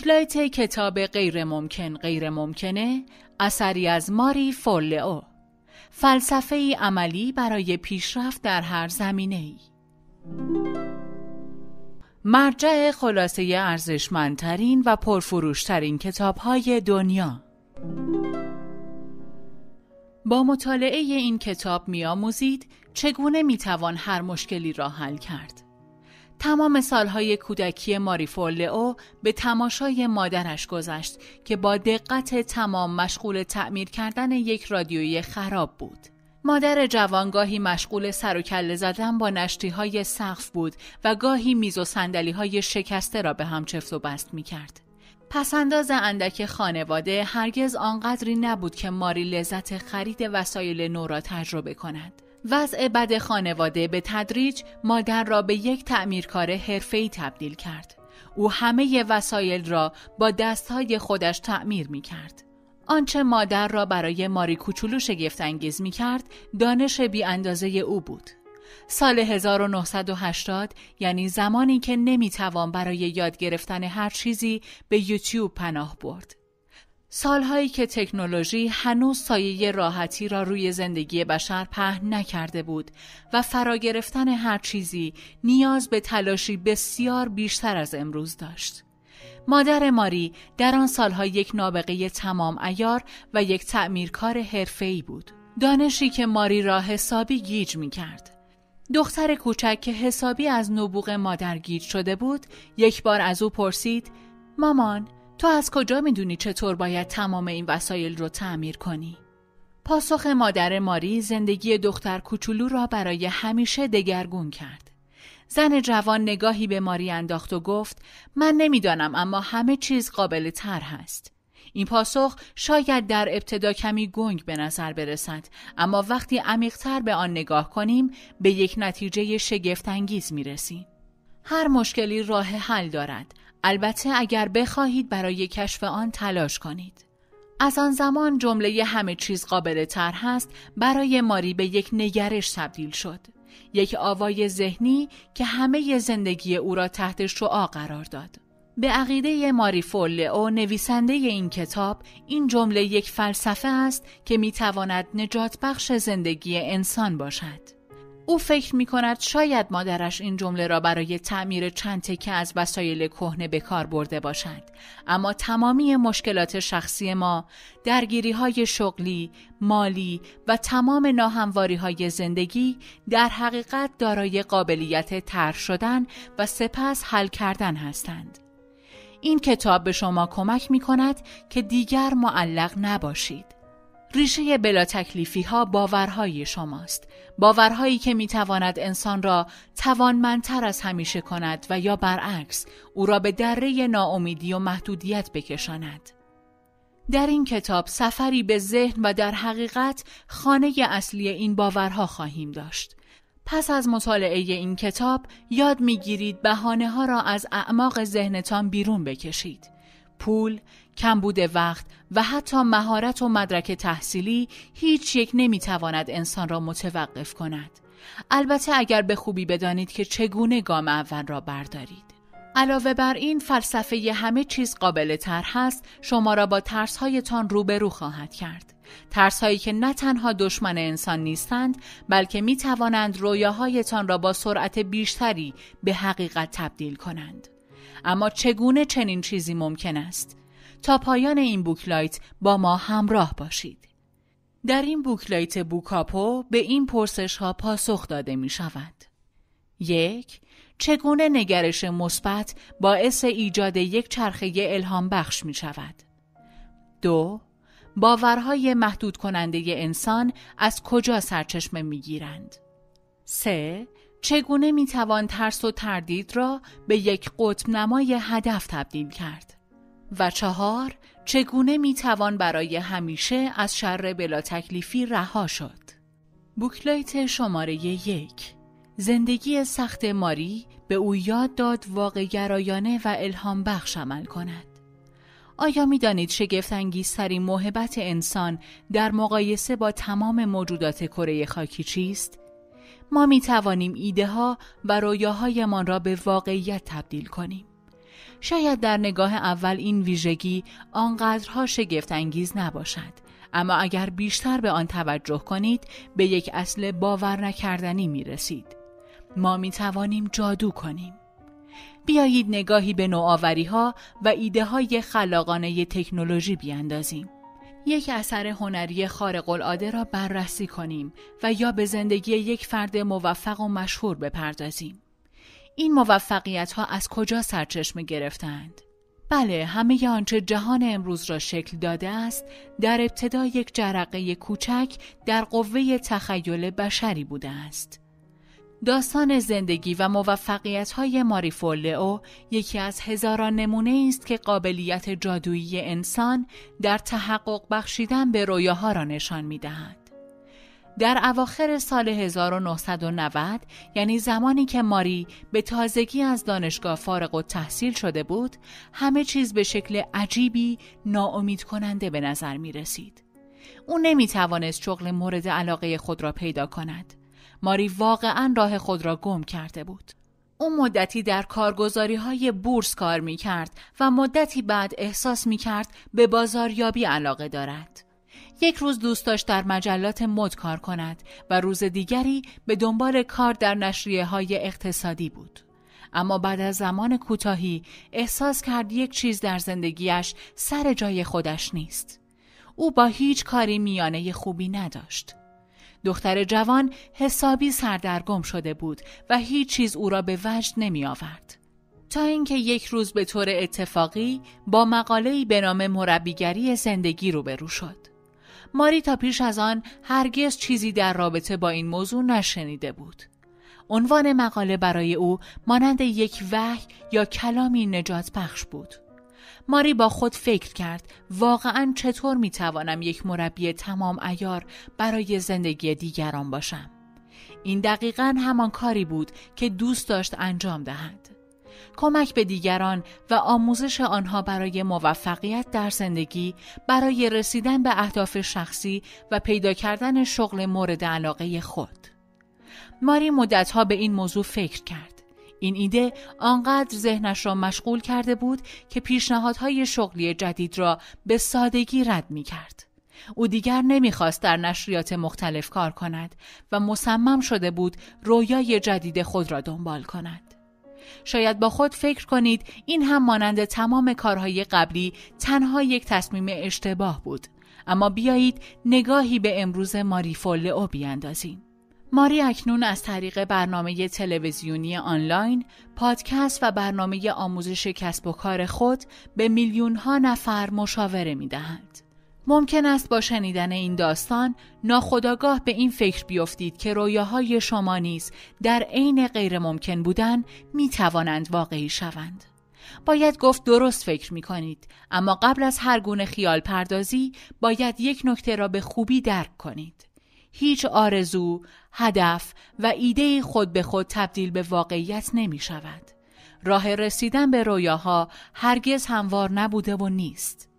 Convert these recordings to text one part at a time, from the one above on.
بوکلایت کتاب غیر ممکن غیر ممکنه اثری از ماری فولئو. فلسفه ای عملی برای پیشرفت در هر زمینه ای مرجع خلاصه ارزشمندترین و پرفروشترین کتاب های دنیا. با مطالعه این کتاب میآموزید چگونه می‌توان هر مشکلی را حل کرد. تمام سالهای کودکی ماری فولئو به تماشای مادرش گذشت که با دقت تمام مشغول تعمیر کردن یک رادیوی خراب بود. مادر جوان گاهی مشغول سر و کله زدن با نشتی های سقف بود و گاهی میز و سندلی های شکسته را به هم چفت و بست می کرد. پسنداز اندک خانواده هرگز آنقدری نبود که ماری لذت خرید وسایل نو را تجربه کند. وضع بد خانواده به تدریج مادر را به یک تعمیرکار حرفه‌ای تبدیل کرد. او همه وسایل را با دستهای خودش تعمیر می کرد. آنچه مادر را برای ماری کوچولو شگفت انگیز می کرد دانش بی اندازه او بود. سال 1980 یعنی زمانی که نمی‌توان برای یاد گرفتن هر چیزی به یوتیوب پناه برد. سالهایی که تکنولوژی هنوز سایه راحتی را روی زندگی بشر پهن نکرده بود و فرا گرفتن هر چیزی نیاز به تلاشی بسیار بیشتر از امروز داشت. مادر ماری در آن سالها یک نابغه تمام ایار و یک تعمیرکار حرفه‌ای بود. دانشی که ماری را حسابی گیج می کرد. دختر کوچک که حسابی از نبوغ مادر گیج شده بود یک بار از او پرسید مامان تو از کجا می‌دونی چطور باید تمام این وسایل رو تعمیر کنی؟ پاسخ مادر ماری زندگی دختر کوچولو را برای همیشه دگرگون کرد. زن جوان نگاهی به ماری انداخت و گفت من نمی‌دانم اما همه چیز قابل تر هست. این پاسخ شاید در ابتدا کمی گنگ به نظر برسد اما وقتی عمیقتر به آن نگاه کنیم به یک نتیجه شگفتانگیز می رسیم. هر مشکلی راه حل دارد البته اگر بخواهید برای کشف آن تلاش کنید. از آن زمان جمله همه چیز قابل تر هست برای ماری به یک نگرش تبدیل شد. یک آوای ذهنی که همه زندگی او را تحت شعا قرار داد. به عقیده ماری او نویسنده این کتاب این جمله یک فلسفه است که می‌تواند نجات بخش زندگی انسان باشد. او فکر می کند شاید مادرش این جمله را برای تعمیر چند تکه از وسایل کهنه به کار برده باشد اما تمامی مشکلات شخصی ما درگیری های شغلی، مالی و تمام ناهمواری های زندگی در حقیقت دارای قابلیت تر شدن و سپس حل کردن هستند. این کتاب به شما کمک می کند که دیگر معلق نباشید. ریشه بلا تکلیفی ها باورهای شماست. باورهایی که می تواند انسان را توانمندتر از همیشه کند و یا برعکس او را به دره ناامیدی و محدودیت بکشاند. در این کتاب سفری به ذهن و در حقیقت خانه اصلی این باورها خواهیم داشت. پس از مطالعه این کتاب یاد می‌گیرید بهانه ها را از اعماق ذهنتان بیرون بکشید. پول، کمبود وقت و حتی مهارت و مدرک تحصیلی هیچ یک نمی‌تواند انسان را متوقف کند. البته اگر به خوبی بدانید که چگونه گام اول را بردارید. علاوه بر این فلسفه همه چیز قابل تر هست شما را با ترس هایتان روبرو خواهد کرد. ترس هایی که نه تنها دشمن انسان نیستند بلکه می توانند رویاهایتان را با سرعت بیشتری به حقیقت تبدیل کنند. اما چگونه چنین چیزی ممکن است؟ تا پایان این بوکلایت با ما همراه باشید. در این بوکلایت بوکاپو به این پرسش ها پاسخ داده می شود. یک چگونه نگرش مثبت باعث ایجاد یک چرخه الهام بخش می شود؟ دو باورهای محدود کننده انسان از کجا سرچشمه می گیرند؟ سه چگونه می توان ترس و تردید را به یک قطب نمای هدف تبدیل کرد؟ و چهار چگونه می توان برای همیشه از شر بلا تکلیفی رها شد؟ بوکلایت شماره یک زندگی سخت ماری به او یاد داد واقع گرایانه و الهام بخش عمل کند. آیا می دانید شگفت انگیزترین محبت انسان در مقایسه با تمام موجودات کره خاکی چیست؟ ما می توانیم ایده ها و رویاهایمان را به واقعیت تبدیل کنیم. شاید در نگاه اول این ویژگی آنقدرها شگفت انگیز نباشد اما اگر بیشتر به آن توجه کنید به یک اصل باور نکردنی می رسید. ما می توانیم جادو کنیم. بیایید نگاهی به نوآوری ها و ایده های خلاقانه تکنولوژی بیاندازیم. یک اثر هنری خارق العاده را بررسی کنیم و یا به زندگی یک فرد موفق و مشهور بپردازیم. این موفقیت ها از کجا سرچشمه گرفتند؟ بله همه آنچه جهان امروز را شکل داده است در ابتدا یک جرقه کوچک در قوه تخیل بشری بوده است. داستان زندگی و موفقیت های ماریفولئو یکی از هزاران نمونه است که قابلیت جادویی انسان در تحقق بخشیدن به رویاها را نشان می دهد. در اواخر سال 1990 یعنی زمانی که ماری به تازگی از دانشگاه فارغ و تحصیل شده بود همه چیز به شکل عجیبی ناامید کننده به نظر می رسید. او نمی توانست شغل مورد علاقه خود را پیدا کند. ماری واقعا راه خود را گم کرده بود. او مدتی در کارگزاری های بورس کار می کرد و مدتی بعد احساس می کرد به بازاریابی علاقه دارد. یک روز دوست داشت در مجلات مد کار کند و روز دیگری به دنبال کار در نشریه های اقتصادی بود. اما بعد از زمان کوتاهی احساس کرد یک چیز در زندگیش سر جای خودش نیست. او با هیچ کاری میانه خوبی نداشت. دختر جوان حسابی سردرگم شده بود و هیچ چیز او را به وجد نمی آورد. تا اینکه یک روز به طور اتفاقی با مقاله‌ای به نام مربیگری زندگی روبرو شد. ماری تا پیش از آن هرگز چیزی در رابطه با این موضوع نشنیده بود. عنوان مقاله برای او مانند یک وحی یا کلامی نجات بخش بود. ماری با خود فکر کرد واقعا چطور می توانم یک مربی تمام ایار برای زندگی دیگران باشم. این دقیقا همان کاری بود که دوست داشت انجام دهد. کمک به دیگران و آموزش آنها برای موفقیت در زندگی برای رسیدن به اهداف شخصی و پیدا کردن شغل مورد علاقه خود. ماری مدتها به این موضوع فکر کرد. این ایده آنقدر ذهنش را مشغول کرده بود که پیشنهادهای شغلی جدید را به سادگی رد می کرد. او دیگر نمی‌خواست در نشریات مختلف کار کند و مصمم شده بود رویای جدید خود را دنبال کند. شاید با خود فکر کنید این هم مانند تمام کارهای قبلی تنها یک تصمیم اشتباه بود اما بیایید نگاهی به امروز ماری او بیاندازیم ماری اکنون از طریق برنامه تلویزیونی آنلاین، پادکست و برنامه آموزش کسب و کار خود به میلیون ها نفر مشاوره می دهند. ممکن است با شنیدن این داستان ناخداگاه به این فکر بیفتید که رویاهای شما نیز در عین غیر ممکن بودن می توانند واقعی شوند. باید گفت درست فکر می کنید اما قبل از هر گونه خیال پردازی باید یک نکته را به خوبی درک کنید. هیچ آرزو، هدف و ایده خود به خود تبدیل به واقعیت نمی شود. راه رسیدن به رویاها هرگز هموار نبوده و نیست.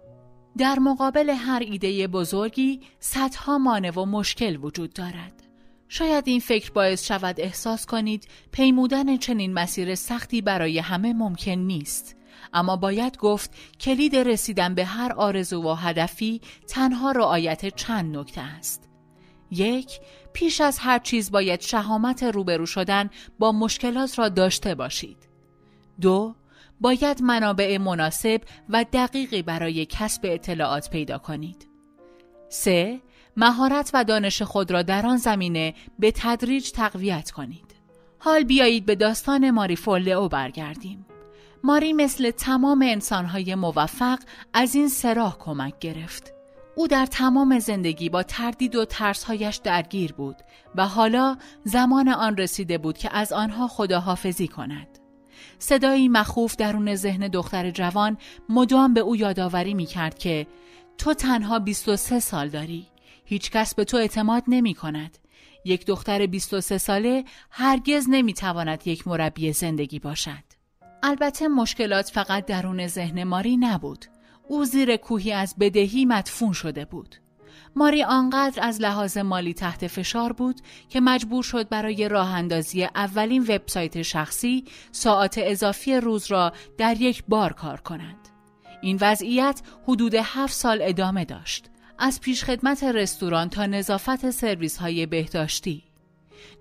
در مقابل هر ایده بزرگی صدها مانع و مشکل وجود دارد. شاید این فکر باعث شود احساس کنید پیمودن چنین مسیر سختی برای همه ممکن نیست. اما باید گفت کلید رسیدن به هر آرزو و هدفی تنها رعایت چند نکته است. یک، پیش از هر چیز باید شهامت روبرو شدن با مشکلات را داشته باشید. دو، باید منابع مناسب و دقیقی برای کسب اطلاعات پیدا کنید. 3. مهارت و دانش خود را در آن زمینه به تدریج تقویت کنید. حال بیایید به داستان ماری فولئو برگردیم. ماری مثل تمام انسانهای موفق از این سراح کمک گرفت. او در تمام زندگی با تردید و ترسهایش درگیر بود و حالا زمان آن رسیده بود که از آنها خداحافظی کند. صدایی مخوف درون ذهن دختر جوان مدام به او یادآوری می کرد که تو تنها 23 سال داری. هیچ کس به تو اعتماد نمی کند. یک دختر 23 ساله هرگز نمی تواند یک مربی زندگی باشد. البته مشکلات فقط درون ذهن ماری نبود. او زیر کوهی از بدهی مدفون شده بود. ماری آنقدر از لحاظ مالی تحت فشار بود که مجبور شد برای راه اندازی اولین وبسایت شخصی ساعت اضافی روز را در یک بار کار کند. این وضعیت حدود هفت سال ادامه داشت. از پیشخدمت رستوران تا نظافت سرویس های بهداشتی.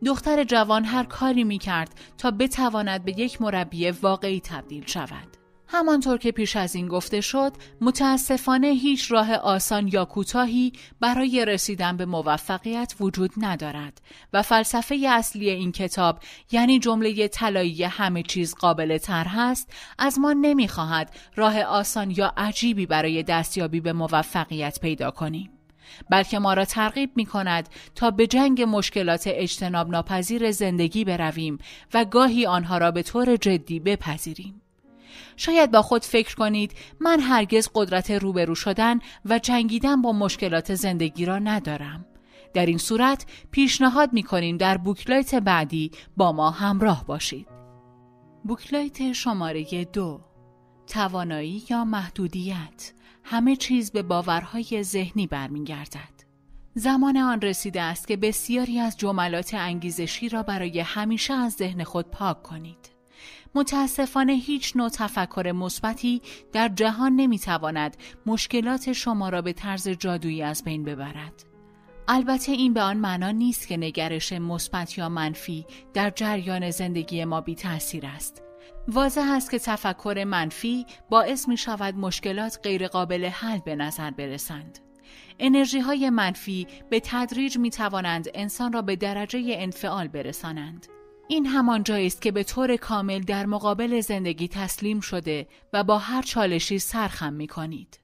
دختر جوان هر کاری می کرد تا بتواند به یک مربی واقعی تبدیل شود. همانطور که پیش از این گفته شد متاسفانه هیچ راه آسان یا کوتاهی برای رسیدن به موفقیت وجود ندارد و فلسفه اصلی این کتاب یعنی جمله طلایی همه چیز قابل تر هست از ما نمی‌خواهد راه آسان یا عجیبی برای دستیابی به موفقیت پیدا کنیم بلکه ما را ترغیب می کند تا به جنگ مشکلات اجتناب ناپذیر زندگی برویم و گاهی آنها را به طور جدی بپذیریم. شاید با خود فکر کنید من هرگز قدرت روبرو شدن و جنگیدن با مشکلات زندگی را ندارم. در این صورت پیشنهاد می کنیم در بوکلایت بعدی با ما همراه باشید. بوکلایت شماره دو توانایی یا محدودیت همه چیز به باورهای ذهنی برمیگردد. زمان آن رسیده است که بسیاری از جملات انگیزشی را برای همیشه از ذهن خود پاک کنید. متاسفانه هیچ نوع تفکر مثبتی در جهان نمی‌تواند مشکلات شما را به طرز جادویی از بین ببرد. البته این به آن معنا نیست که نگرش مثبت یا منفی در جریان زندگی ما بی تاثیر است. واضح است که تفکر منفی باعث می شود مشکلات غیرقابل حل به نظر برسند. انرژی های منفی به تدریج می توانند انسان را به درجه انفعال برسانند. این همان جایی است که به طور کامل در مقابل زندگی تسلیم شده و با هر چالشی سرخم می کنید.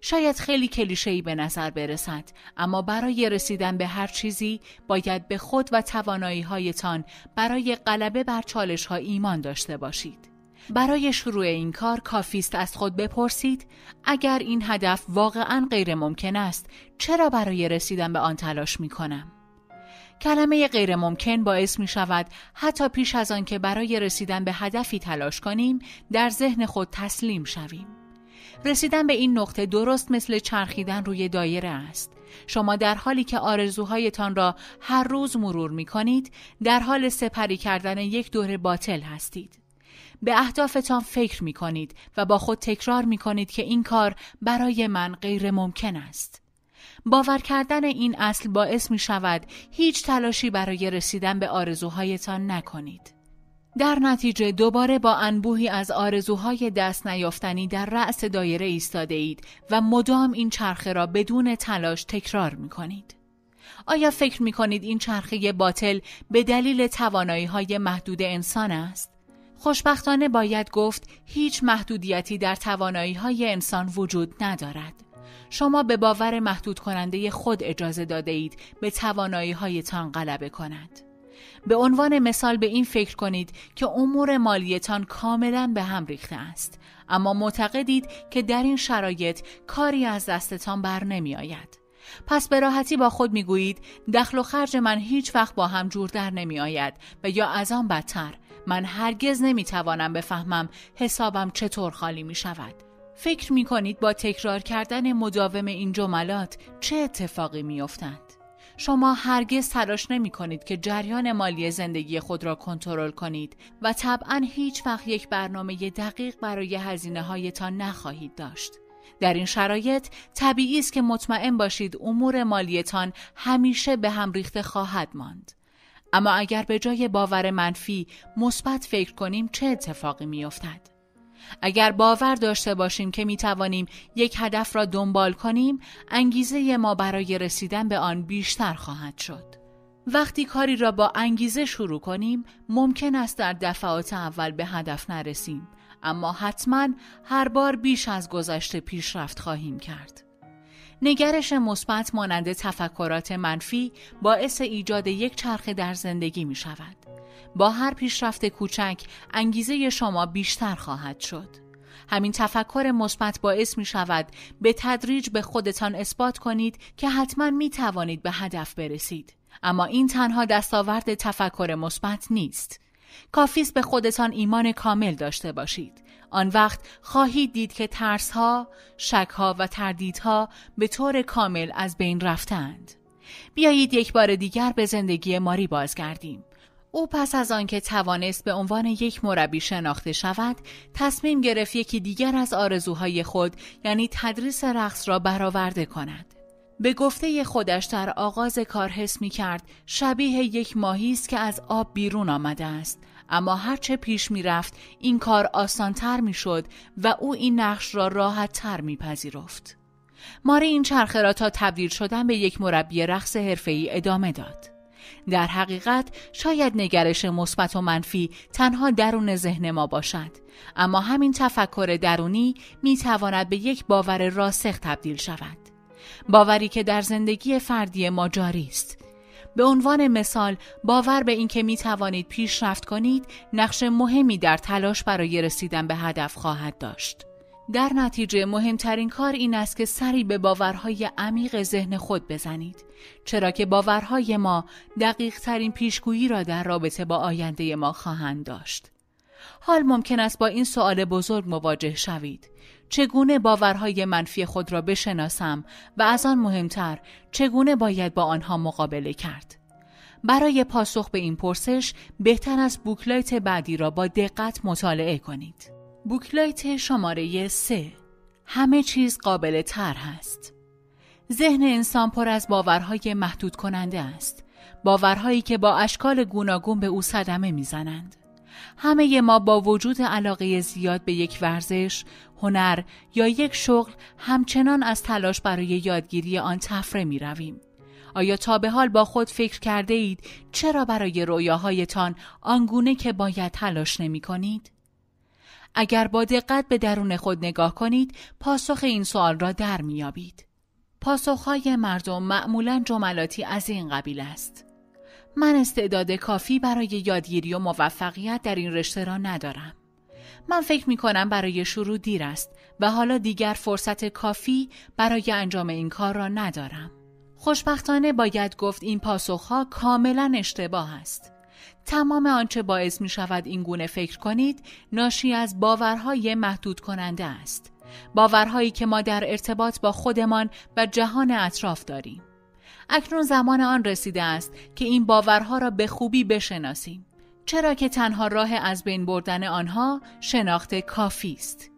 شاید خیلی کلیشه‌ای به نظر برسد اما برای رسیدن به هر چیزی باید به خود و توانایی هایتان برای غلبه بر چالش ها ایمان داشته باشید. برای شروع این کار کافیست از خود بپرسید اگر این هدف واقعا غیر ممکن است چرا برای رسیدن به آن تلاش می کنم؟ کلمه غیر ممکن باعث می شود حتی پیش از آن که برای رسیدن به هدفی تلاش کنیم در ذهن خود تسلیم شویم. رسیدن به این نقطه درست مثل چرخیدن روی دایره است. شما در حالی که آرزوهایتان را هر روز مرور می کنید در حال سپری کردن یک دور باطل هستید. به اهدافتان فکر می کنید و با خود تکرار می کنید که این کار برای من غیر ممکن است. باور کردن این اصل باعث می شود هیچ تلاشی برای رسیدن به آرزوهایتان نکنید. در نتیجه دوباره با انبوهی از آرزوهای دست نیافتنی در رأس دایره ایستاده اید و مدام این چرخه را بدون تلاش تکرار می کنید. آیا فکر می کنید این چرخه باطل به دلیل توانایی های محدود انسان است؟ خوشبختانه باید گفت هیچ محدودیتی در توانایی های انسان وجود ندارد. شما به باور محدود کننده خود اجازه داده اید به توانایی هایتان غلبه کند. به عنوان مثال به این فکر کنید که امور مالیتان کاملا به هم ریخته است اما معتقدید که در این شرایط کاری از دستتان بر نمی آید. پس به راحتی با خود می گویید دخل و خرج من هیچ وقت با هم جور در نمی آید و یا از آن بدتر من هرگز نمی توانم بفهمم حسابم چطور خالی می شود. فکر می کنید با تکرار کردن مداوم این جملات چه اتفاقی می افتند؟ شما هرگز تلاش نمی کنید که جریان مالی زندگی خود را کنترل کنید و طبعا هیچ وقت یک برنامه دقیق برای هزینه هایتان نخواهید داشت. در این شرایط طبیعی است که مطمئن باشید امور مالیتان همیشه به هم ریخته خواهد ماند. اما اگر به جای باور منفی مثبت فکر کنیم چه اتفاقی میافتد؟ اگر باور داشته باشیم که می توانیم یک هدف را دنبال کنیم انگیزه ما برای رسیدن به آن بیشتر خواهد شد وقتی کاری را با انگیزه شروع کنیم ممکن است در دفعات اول به هدف نرسیم اما حتما هر بار بیش از گذشته پیشرفت خواهیم کرد نگرش مثبت مانند تفکرات منفی باعث ایجاد یک چرخه در زندگی می شود. با هر پیشرفت کوچک انگیزه شما بیشتر خواهد شد. همین تفکر مثبت باعث می شود به تدریج به خودتان اثبات کنید که حتما می توانید به هدف برسید. اما این تنها دستاورد تفکر مثبت نیست. کافیست به خودتان ایمان کامل داشته باشید. آن وقت خواهید دید که ترسها، شکها و تردیدها به طور کامل از بین رفتند. بیایید یک بار دیگر به زندگی ماری بازگردیم. او پس از آنکه توانست به عنوان یک مربی شناخته شود تصمیم گرفت یکی دیگر از آرزوهای خود یعنی تدریس رقص را برآورده کند به گفته خودش در آغاز کار حس می کرد شبیه یک ماهی است که از آب بیرون آمده است اما هرچه پیش می رفت این کار آسانتر می شد و او این نقش را راحت تر می پذیرفت. ماری این چرخه را تا تبدیل شدن به یک مربی رقص حرفه‌ای ادامه داد. در حقیقت شاید نگرش مثبت و منفی تنها درون ذهن ما باشد. اما همین تفکر درونی می تواند به یک باور راسخ تبدیل شود. باوری که در زندگی فردی ما جاری است. به عنوان مثال باور به اینکه می توانید پیشرفت کنید نقش مهمی در تلاش برای رسیدن به هدف خواهد داشت. در نتیجه مهمترین کار این است که سری به باورهای عمیق ذهن خود بزنید. چرا که باورهای ما دقیق ترین پیشگویی را در رابطه با آینده ما خواهند داشت. حال ممکن است با این سوال بزرگ مواجه شوید. چگونه باورهای منفی خود را بشناسم و از آن مهمتر چگونه باید با آنها مقابله کرد؟ برای پاسخ به این پرسش بهتر است بوکلایت بعدی را با دقت مطالعه کنید. بوکلایت شماره 3 همه چیز قابل تر هست. ذهن انسان پر از باورهای محدود کننده است. باورهایی که با اشکال گوناگون به او صدمه می‌زنند. همه ما با وجود علاقه زیاد به یک ورزش، هنر یا یک شغل همچنان از تلاش برای یادگیری آن تفره می رویم. آیا تا به حال با خود فکر کرده اید چرا برای رویاهایتان آنگونه که باید تلاش نمی کنید؟ اگر با دقت به درون خود نگاه کنید پاسخ این سوال را در میابید. پاسخهای مردم معمولا جملاتی از این قبیل است. من استعداد کافی برای یادگیری و موفقیت در این رشته را ندارم. من فکر می کنم برای شروع دیر است و حالا دیگر فرصت کافی برای انجام این کار را ندارم. خوشبختانه باید گفت این پاسخها کاملا اشتباه است. تمام آنچه باعث می شود این گونه فکر کنید ناشی از باورهای محدود کننده است. باورهایی که ما در ارتباط با خودمان و جهان اطراف داریم. اکنون زمان آن رسیده است که این باورها را به خوبی بشناسیم. چرا که تنها راه از بین بردن آنها شناخت کافی است.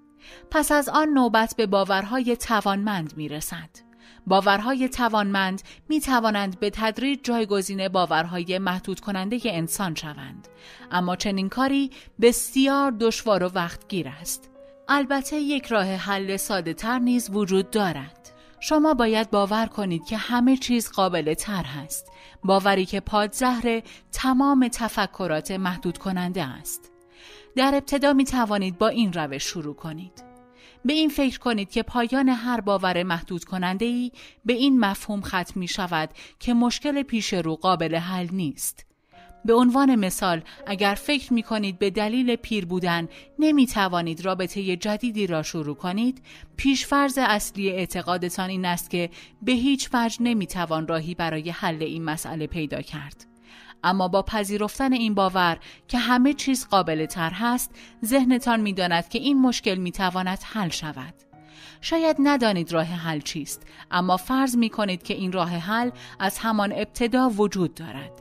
پس از آن نوبت به باورهای توانمند می رسد. باورهای توانمند می توانند به تدریج جایگزین باورهای محدود کننده انسان شوند. اما چنین کاری بسیار دشوار و وقتگیر است. البته یک راه حل ساده تر نیز وجود دارد. شما باید باور کنید که همه چیز قابل تر هست. باوری که پادزهر تمام تفکرات محدود کننده است. در ابتدا می توانید با این روش شروع کنید. به این فکر کنید که پایان هر باور محدود کننده ای به این مفهوم ختم می شود که مشکل پیش رو قابل حل نیست. به عنوان مثال اگر فکر می کنید به دلیل پیر بودن نمی توانید رابطه جدیدی را شروع کنید پیشفرز اصلی اعتقادتان این است که به هیچ وجه نمی توان راهی برای حل این مسئله پیدا کرد. اما با پذیرفتن این باور که همه چیز قابل تر هست ذهنتان می‌داند که این مشکل می‌تواند حل شود. شاید ندانید راه حل چیست اما فرض می کنید که این راه حل از همان ابتدا وجود دارد.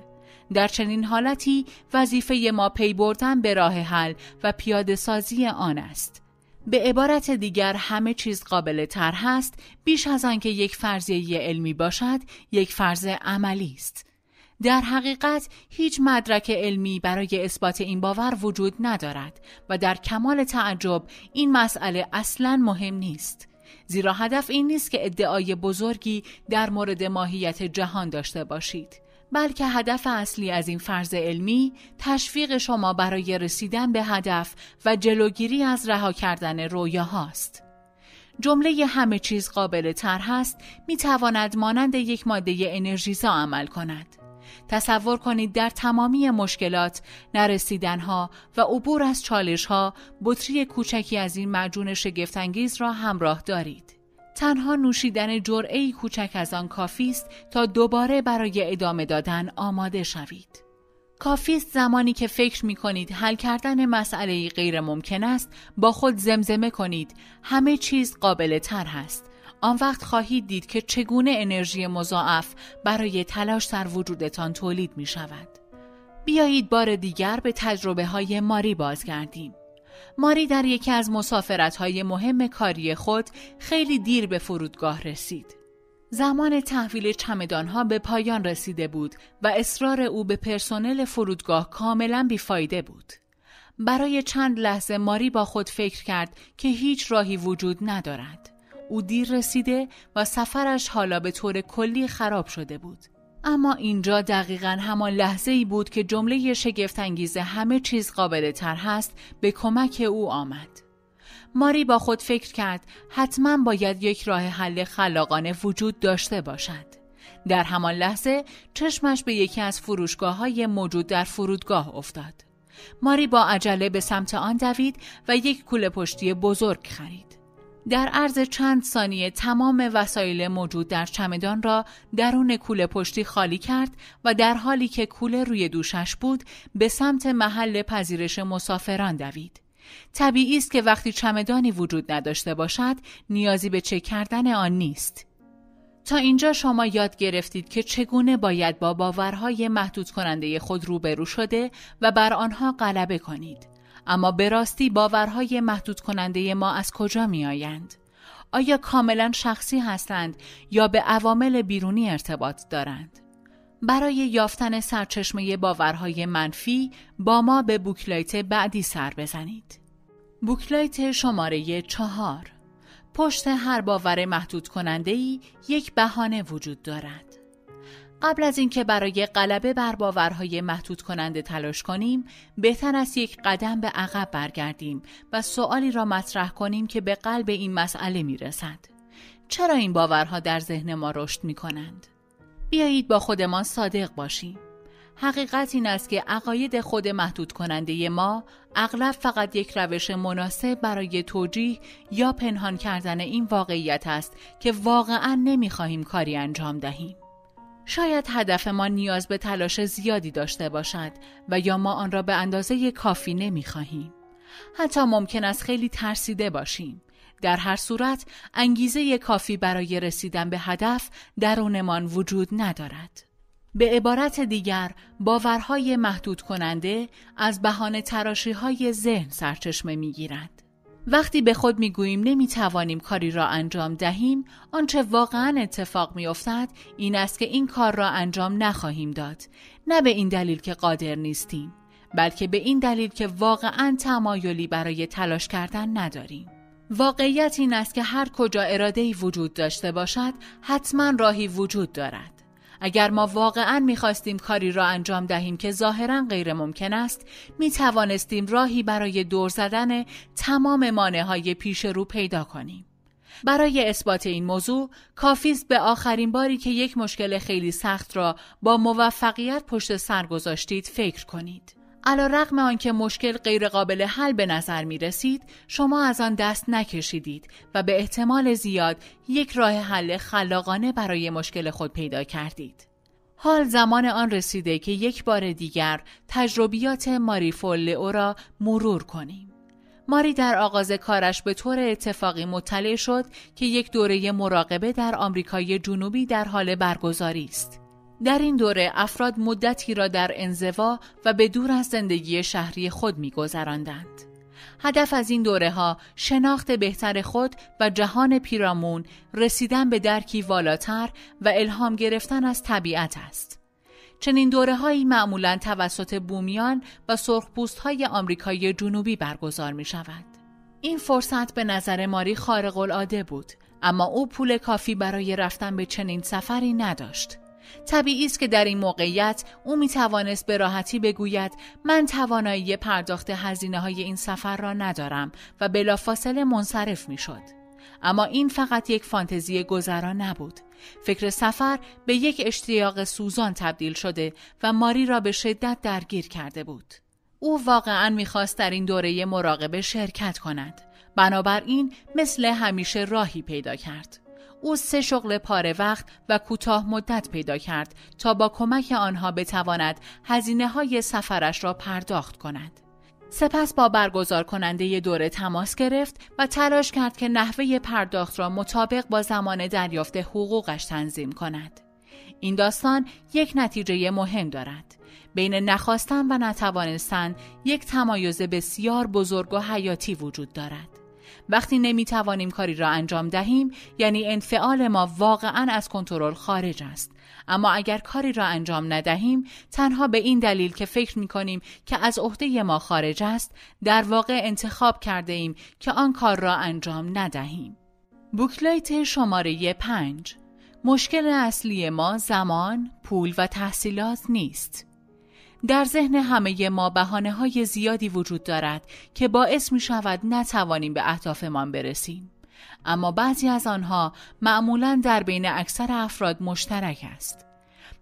در چنین حالتی وظیفه ما پی بردن به راه حل و پیاده سازی آن است. به عبارت دیگر همه چیز قابل تر هست بیش از آنکه یک فرضیه علمی باشد یک فرض عملی است. در حقیقت هیچ مدرک علمی برای اثبات این باور وجود ندارد و در کمال تعجب این مسئله اصلا مهم نیست. زیرا هدف این نیست که ادعای بزرگی در مورد ماهیت جهان داشته باشید. بلکه هدف اصلی از این فرض علمی تشویق شما برای رسیدن به هدف و جلوگیری از رها کردن رویاهاست. جمله همه چیز قابل تر هست می تواند مانند یک ماده انرژیزا عمل کند. تصور کنید در تمامی مشکلات، نرسیدنها و عبور از چالشها بطری کوچکی از این معجون شگفتانگیز را همراه دارید. تنها نوشیدن جرعه کوچک از آن کافی است تا دوباره برای ادامه دادن آماده شوید. کافی زمانی که فکر می کنید حل کردن مسئله غیر ممکن است با خود زمزمه کنید همه چیز قابل تر هست آن وقت خواهید دید که چگونه انرژی مضاعف برای تلاش در وجودتان تولید می شود. بیایید بار دیگر به تجربه های ماری بازگردیم. ماری در یکی از مسافرت های مهم کاری خود خیلی دیر به فرودگاه رسید. زمان تحویل چمدانها به پایان رسیده بود و اصرار او به پرسنل فرودگاه کاملا بیفایده بود. برای چند لحظه ماری با خود فکر کرد که هیچ راهی وجود ندارد. او دیر رسیده و سفرش حالا به طور کلی خراب شده بود. اما اینجا دقیقا همان لحظه ای بود که جمله شگفتانگیز همه چیز قابل تر هست به کمک او آمد. ماری با خود فکر کرد حتما باید یک راه حل خلاقانه وجود داشته باشد. در همان لحظه چشمش به یکی از فروشگاه های موجود در فرودگاه افتاد. ماری با عجله به سمت آن دوید و یک کوله پشتی بزرگ خرید. در عرض چند ثانیه تمام وسایل موجود در چمدان را درون کوله پشتی خالی کرد و در حالی که کوله روی دوشش بود به سمت محل پذیرش مسافران دوید. طبیعی است که وقتی چمدانی وجود نداشته باشد نیازی به چک کردن آن نیست. تا اینجا شما یاد گرفتید که چگونه باید با باورهای محدود کننده خود روبرو شده و بر آنها غلبه کنید. اما به راستی باورهای محدود کننده ما از کجا می آیند؟ آیا کاملا شخصی هستند یا به عوامل بیرونی ارتباط دارند؟ برای یافتن سرچشمه باورهای منفی با ما به بوکلایت بعدی سر بزنید. بوکلایت شماره چهار پشت هر باور محدود کننده ای یک بهانه وجود دارد. قبل از اینکه برای غلبه بر باورهای محدود کننده تلاش کنیم، بهتر است یک قدم به عقب برگردیم و سوالی را مطرح کنیم که به قلب این مسئله می رسد. چرا این باورها در ذهن ما رشد می کنند؟ بیایید با خودمان صادق باشیم. حقیقت این است که عقاید خود محدود کننده ما اغلب فقط یک روش مناسب برای توجیه یا پنهان کردن این واقعیت است که واقعا نمی‌خواهیم کاری انجام دهیم. شاید هدف ما نیاز به تلاش زیادی داشته باشد و یا ما آن را به اندازه کافی نمی خواهیم. حتی ممکن است خیلی ترسیده باشیم. در هر صورت انگیزه کافی برای رسیدن به هدف درونمان وجود ندارد. به عبارت دیگر باورهای محدود کننده از بهانه تراشی های ذهن سرچشمه می گیرند. وقتی به خود می‌گوییم نمی‌توانیم کاری را انجام دهیم آنچه واقعا اتفاق میافتد این است که این کار را انجام نخواهیم داد. نه به این دلیل که قادر نیستیم بلکه به این دلیل که واقعا تمایلی برای تلاش کردن نداریم. واقعیت این است که هر کجا اراده وجود داشته باشد حتما راهی وجود دارد. اگر ما واقعا می‌خواستیم کاری را انجام دهیم که ظاهرا غیر ممکن است می توانستیم راهی برای دور زدن تمام مانع های پیش رو پیدا کنیم. برای اثبات این موضوع کافی است به آخرین باری که یک مشکل خیلی سخت را با موفقیت پشت سر گذاشتید فکر کنید. علا رقم آنکه مشکل غیرقابل حل به نظر می رسید، شما از آن دست نکشیدید و به احتمال زیاد یک راه حل خلاقانه برای مشکل خود پیدا کردید. حال زمان آن رسیده که یک بار دیگر تجربیات ماری او را مرور کنیم. ماری در آغاز کارش به طور اتفاقی مطلع شد که یک دوره مراقبه در آمریکای جنوبی در حال برگزاری است. در این دوره افراد مدتی را در انزوا و به دور از زندگی شهری خود میگذراندند. هدف از این دوره ها شناخت بهتر خود و جهان پیرامون رسیدن به درکی والاتر و الهام گرفتن از طبیعت است. چنین دوره هایی معمولا توسط بومیان و سرخپوست های آمریکای جنوبی برگزار می شود. این فرصت به نظر ماری خارق العاده بود اما او پول کافی برای رفتن به چنین سفری نداشت. طبیعی است که در این موقعیت او می توانست به راحتی بگوید من توانایی پرداخت هزینه های این سفر را ندارم و بلافاصله منصرف می شد. اما این فقط یک فانتزی گذرا نبود. فکر سفر به یک اشتیاق سوزان تبدیل شده و ماری را به شدت درگیر کرده بود. او واقعا می‌خواست در این دوره مراقبه شرکت کند. بنابراین مثل همیشه راهی پیدا کرد. او سه شغل پاره وقت و کوتاه مدت پیدا کرد تا با کمک آنها بتواند هزینه های سفرش را پرداخت کند. سپس با برگزار کننده دوره تماس گرفت و تلاش کرد که نحوه پرداخت را مطابق با زمان دریافت حقوقش تنظیم کند. این داستان یک نتیجه مهم دارد. بین نخواستن و نتوانستن یک تمایز بسیار بزرگ و حیاتی وجود دارد. وقتی نمی توانیم کاری را انجام دهیم یعنی انفعال ما واقعا از کنترل خارج است. اما اگر کاری را انجام ندهیم تنها به این دلیل که فکر می کنیم که از عهده ما خارج است در واقع انتخاب کرده ایم که آن کار را انجام ندهیم. بوکلیت شماره 5 مشکل اصلی ما زمان، پول و تحصیلات نیست. در ذهن همه ما بحانه های زیادی وجود دارد که باعث می شود نتوانیم به اهدافمان برسیم. اما بعضی از آنها معمولا در بین اکثر افراد مشترک است.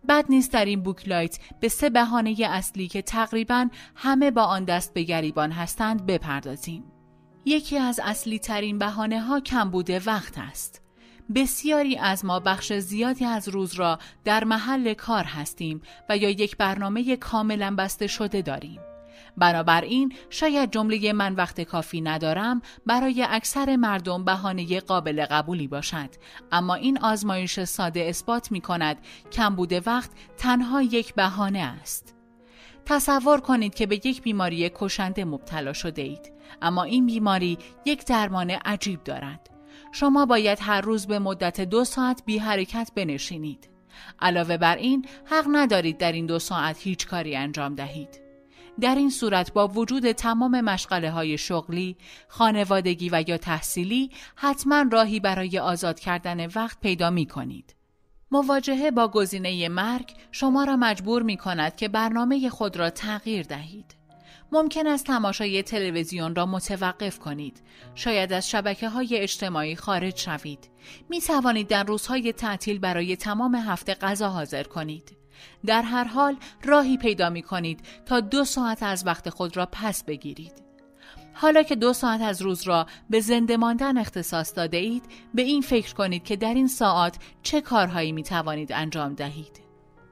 بد نیست در این بوکلایت به سه بهانه اصلی که تقریبا همه با آن دست به گریبان هستند بپردازیم. یکی از اصلی ترین بهانه ها کم بوده وقت است. بسیاری از ما بخش زیادی از روز را در محل کار هستیم و یا یک برنامه کاملا بسته شده داریم. بنابراین شاید جمله من وقت کافی ندارم برای اکثر مردم بهانه قابل قبولی باشد. اما این آزمایش ساده اثبات می کند بوده وقت تنها یک بهانه است. تصور کنید که به یک بیماری کشنده مبتلا شده اید. اما این بیماری یک درمان عجیب دارد. شما باید هر روز به مدت دو ساعت بی حرکت بنشینید. علاوه بر این حق ندارید در این دو ساعت هیچ کاری انجام دهید. در این صورت با وجود تمام مشغله های شغلی، خانوادگی و یا تحصیلی حتما راهی برای آزاد کردن وقت پیدا می کنید. مواجهه با گزینه مرگ شما را مجبور می کند که برنامه خود را تغییر دهید. ممکن است تماشای تلویزیون را متوقف کنید. شاید از شبکه های اجتماعی خارج شوید. می توانید در روزهای تعطیل برای تمام هفته غذا حاضر کنید. در هر حال راهی پیدا می کنید تا دو ساعت از وقت خود را پس بگیرید. حالا که دو ساعت از روز را به زنده ماندن اختصاص داده اید به این فکر کنید که در این ساعت چه کارهایی می توانید انجام دهید.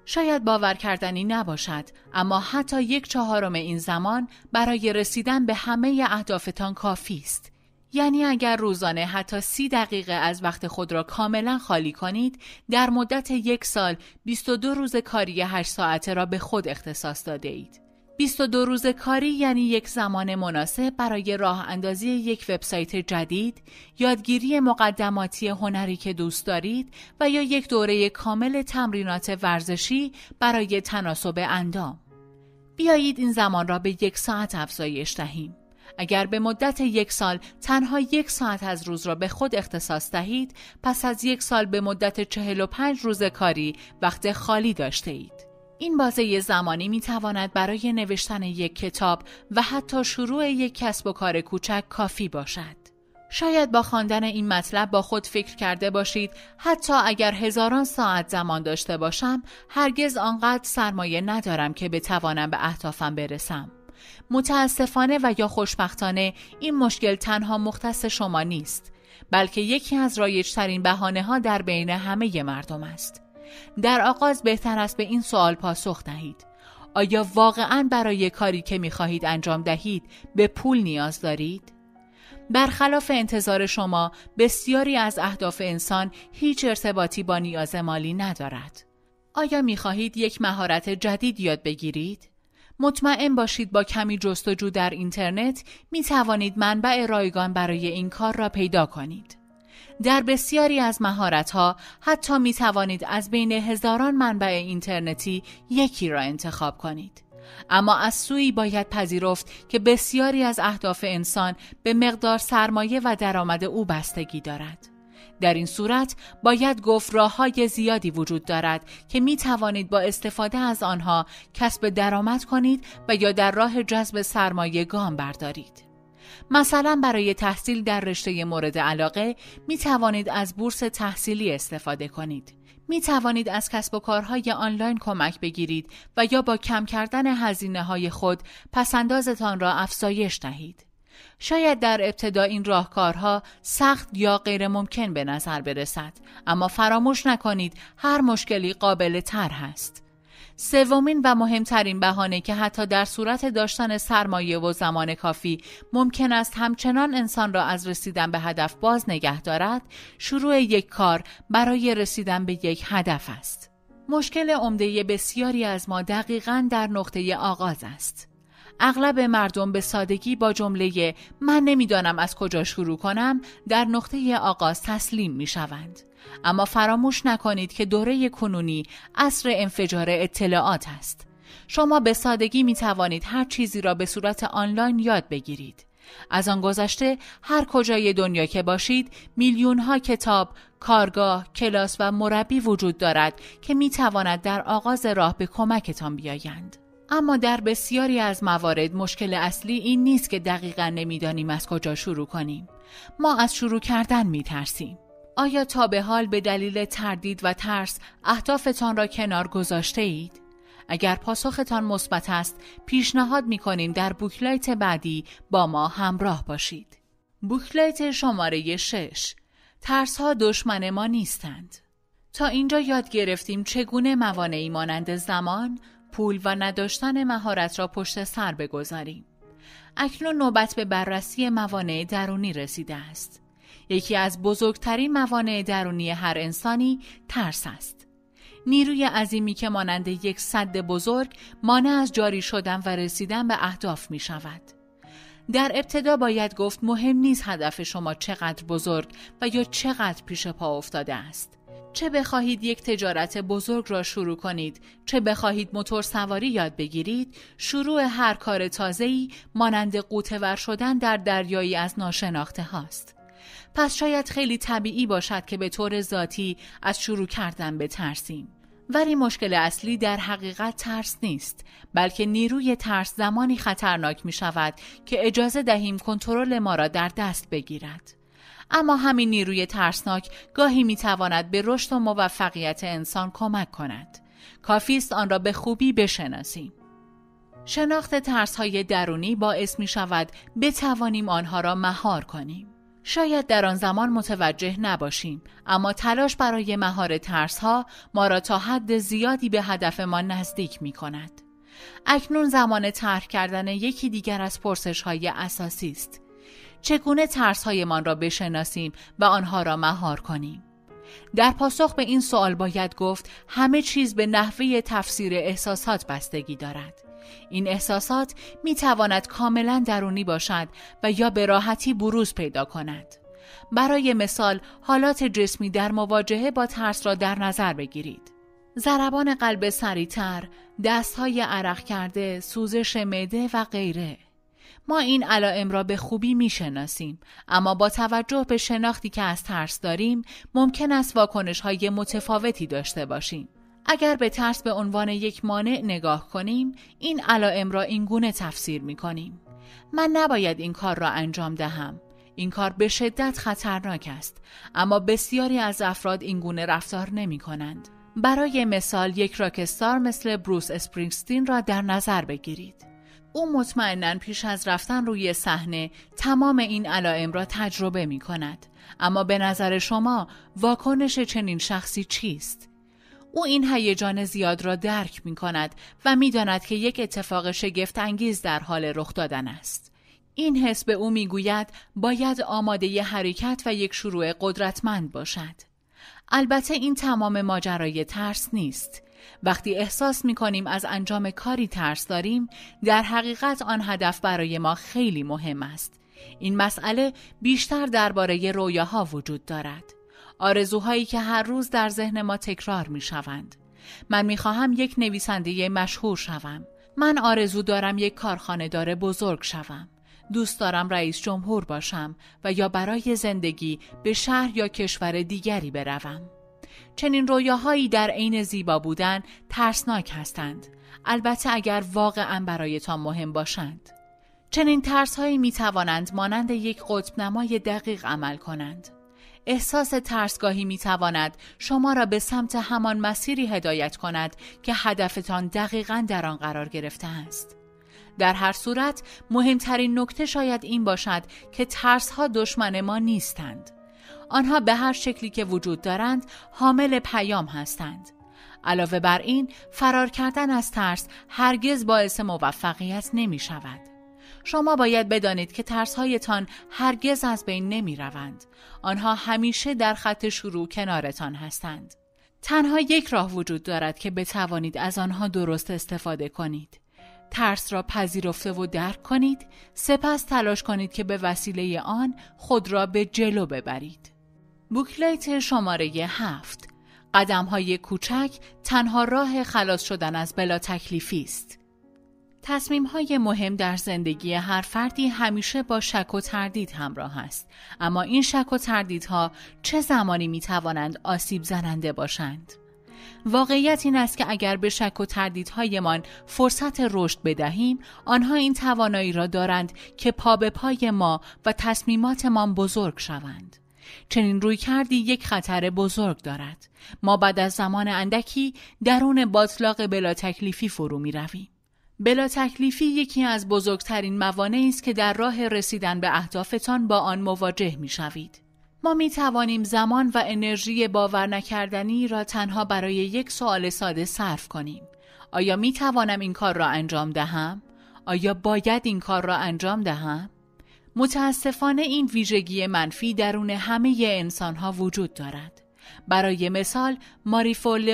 شاید باور کردنی نباشد اما حتی یک چهارم این زمان برای رسیدن به همه اهدافتان کافی است. یعنی اگر روزانه حتی سی دقیقه از وقت خود را کاملا خالی کنید در مدت یک سال 22 روز کاری 8 ساعته را به خود اختصاص داده اید. 22 روز کاری یعنی یک زمان مناسب برای راه اندازی یک وبسایت جدید، یادگیری مقدماتی هنری که دوست دارید و یا یک دوره کامل تمرینات ورزشی برای تناسب اندام. بیایید این زمان را به یک ساعت افزایش دهیم. اگر به مدت یک سال تنها یک ساعت از روز را به خود اختصاص دهید، پس از یک سال به مدت 45 روز کاری وقت خالی داشته اید. این بازه زمانی می تواند برای نوشتن یک کتاب و حتی شروع یک کسب و کار کوچک کافی باشد. شاید با خواندن این مطلب با خود فکر کرده باشید حتی اگر هزاران ساعت زمان داشته باشم هرگز آنقدر سرمایه ندارم که بتوانم به اهدافم برسم. متاسفانه و یا خوشبختانه این مشکل تنها مختص شما نیست بلکه یکی از رایجترین بهانه ها در بین همه مردم است. در آغاز بهتر است به این سوال پاسخ دهید. آیا واقعا برای کاری که می خواهید انجام دهید به پول نیاز دارید؟ برخلاف انتظار شما بسیاری از اهداف انسان هیچ ارتباطی با نیاز مالی ندارد. آیا می خواهید یک مهارت جدید یاد بگیرید؟ مطمئن باشید با کمی جستجو در اینترنت می توانید منبع رایگان برای این کار را پیدا کنید. در بسیاری از ها حتی می توانید از بین هزاران منبع اینترنتی یکی را انتخاب کنید. اما از سوی باید پذیرفت که بسیاری از اهداف انسان به مقدار سرمایه و درآمد او بستگی دارد. در این صورت باید گفت راه های زیادی وجود دارد که می توانید با استفاده از آنها کسب درآمد کنید و یا در راه جذب سرمایه گام بردارید. مثلا برای تحصیل در رشته مورد علاقه می توانید از بورس تحصیلی استفاده کنید. می توانید از کسب و کارهای آنلاین کمک بگیرید و یا با کم کردن هزینه های خود پسندازتان را افزایش دهید. شاید در ابتدا این راهکارها سخت یا غیر ممکن به نظر برسد اما فراموش نکنید هر مشکلی قابل تر هست سومین و مهمترین بهانه که حتی در صورت داشتن سرمایه و زمان کافی ممکن است همچنان انسان را از رسیدن به هدف باز نگه دارد شروع یک کار برای رسیدن به یک هدف است مشکل عمده بسیاری از ما دقیقا در نقطه آغاز است اغلب مردم به سادگی با جمله من نمی‌دانم از کجا شروع کنم در نقطه آغاز تسلیم می شوند. اما فراموش نکنید که دوره کنونی اصر انفجار اطلاعات است. شما به سادگی می توانید هر چیزی را به صورت آنلاین یاد بگیرید. از آن گذشته هر کجای دنیا که باشید میلیون ها کتاب، کارگاه، کلاس و مربی وجود دارد که می تواند در آغاز راه به کمکتان بیایند. اما در بسیاری از موارد مشکل اصلی این نیست که دقیقا نمی‌دانیم از کجا شروع کنیم. ما از شروع کردن می ترسیم. آیا تا به حال به دلیل تردید و ترس اهدافتان را کنار گذاشته اید؟ اگر پاسختان مثبت است پیشنهاد می کنیم در بوکلایت بعدی با ما همراه باشید. بوکلایت شماره 6 ترس ها دشمن ما نیستند. تا اینجا یاد گرفتیم چگونه موانعی مانند زمان، پول و نداشتن مهارت را پشت سر بگذاریم. اکنون نوبت به بررسی موانع درونی رسیده است. یکی از بزرگترین موانع درونی هر انسانی ترس است. نیروی عظیمی که مانند یک صد بزرگ مانع از جاری شدن و رسیدن به اهداف می شود. در ابتدا باید گفت مهم نیست هدف شما چقدر بزرگ و یا چقدر پیش پا افتاده است. چه بخواهید یک تجارت بزرگ را شروع کنید، چه بخواهید موتور سواری یاد بگیرید، شروع هر کار تازه‌ای مانند قوتور شدن در دریایی از ناشناخته هاست. پس شاید خیلی طبیعی باشد که به طور ذاتی از شروع کردن بترسیم. ولی مشکل اصلی در حقیقت ترس نیست بلکه نیروی ترس زمانی خطرناک می شود که اجازه دهیم کنترل ما را در دست بگیرد اما همین نیروی ترسناک گاهی می تواند به رشد و موفقیت انسان کمک کند. کافی است آن را به خوبی بشناسیم. شناخت ترس های درونی باعث می شود بتوانیم آنها را مهار کنیم. شاید در آن زمان متوجه نباشیم اما تلاش برای مهار ترس ها ما را تا حد زیادی به هدف ما نزدیک می کند. اکنون زمان طرح کردن یکی دیگر از پرسش های اساسی است. چگونه ترسهایمان را بشناسیم و آنها را مهار کنیم در پاسخ به این سوال باید گفت همه چیز به نحوه تفسیر احساسات بستگی دارد این احساسات می تواند کاملا درونی باشد و یا به راحتی بروز پیدا کند. برای مثال حالات جسمی در مواجهه با ترس را در نظر بگیرید. ضربان قلب سریعتر، دستهای عرق کرده، سوزش معده و غیره. ما این علائم را به خوبی می‌شناسیم اما با توجه به شناختی که از ترس داریم ممکن است واکنش های متفاوتی داشته باشیم. اگر به ترس به عنوان یک مانع نگاه کنیم این علائم را اینگونه تفسیر می کنیم من نباید این کار را انجام دهم این کار به شدت خطرناک است اما بسیاری از افراد اینگونه رفتار نمی کنند برای مثال یک راکستار مثل بروس اسپرینگستین را در نظر بگیرید او مطمئنا پیش از رفتن روی صحنه تمام این علائم را تجربه می کند. اما به نظر شما واکنش چنین شخصی چیست؟ او این هیجان زیاد را درک می کند و می داند که یک اتفاق شگفت انگیز در حال رخ دادن است. این حس به او می گوید باید آماده ی حرکت و یک شروع قدرتمند باشد. البته این تمام ماجرای ترس نیست. وقتی احساس می کنیم از انجام کاری ترس داریم در حقیقت آن هدف برای ما خیلی مهم است این مسئله بیشتر درباره رویاها وجود دارد آرزوهایی که هر روز در ذهن ما تکرار می شوند من می خواهم یک نویسنده مشهور شوم. من آرزو دارم یک کارخانه داره بزرگ شوم. دوست دارم رئیس جمهور باشم و یا برای زندگی به شهر یا کشور دیگری بروم. چنین رویاهایی در عین زیبا بودن ترسناک هستند. البته اگر واقعا برایتان مهم باشند. چنین ترسهایی می توانند مانند یک قطب نمای دقیق عمل کنند. احساس ترسگاهی می تواند شما را به سمت همان مسیری هدایت کند که هدفتان دقیقا در آن قرار گرفته است در هر صورت مهمترین نکته شاید این باشد که ترس ها دشمن ما نیستند. آنها به هر شکلی که وجود دارند حامل پیام هستند. علاوه بر این فرار کردن از ترس هرگز باعث موفقیت نمی شود. شما باید بدانید که ترس هایتان هرگز از بین نمی روند. آنها همیشه در خط شروع کنارتان هستند. تنها یک راه وجود دارد که بتوانید از آنها درست استفاده کنید. ترس را پذیرفته و درک کنید سپس تلاش کنید که به وسیله آن خود را به جلو ببرید. بوکلیت شماره هفت قدم های کوچک تنها راه خلاص شدن از بلا تکلیفی است. تصمیم های مهم در زندگی هر فردی همیشه با شک و تردید همراه است. اما این شک و تردیدها چه زمانی می توانند آسیب زننده باشند؟ واقعیت این است که اگر به شک و تردیدهایمان فرصت رشد بدهیم آنها این توانایی را دارند که پا به پای ما و تصمیماتمان بزرگ شوند. چنین روی کردی یک خطر بزرگ دارد. ما بعد از زمان اندکی درون باطلاق بلا تکلیفی فرو می رویم. بلا تکلیفی یکی از بزرگترین موانعی است که در راه رسیدن به اهدافتان با آن مواجه می شوید. ما می توانیم زمان و انرژی باور نکردنی را تنها برای یک سوال ساده صرف کنیم. آیا می توانم این کار را انجام دهم؟ آیا باید این کار را انجام دهم؟ متاسفانه این ویژگی منفی درون همه انسان ها وجود دارد. برای مثال